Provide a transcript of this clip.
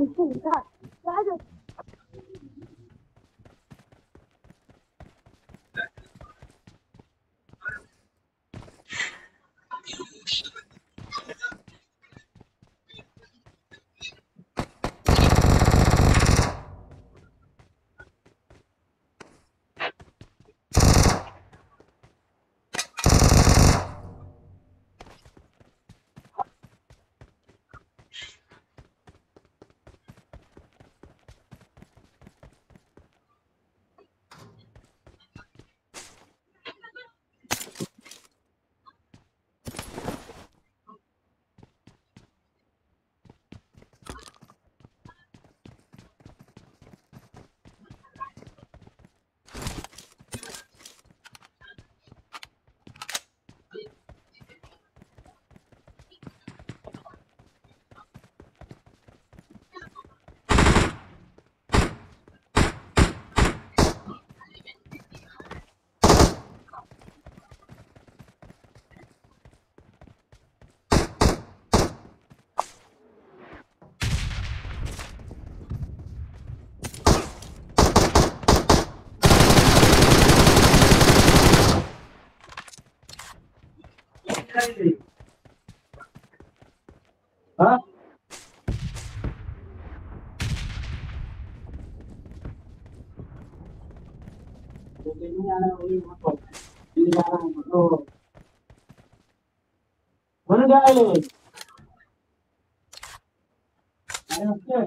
不信你看抓着 Mana dia ni? Ayo, okey.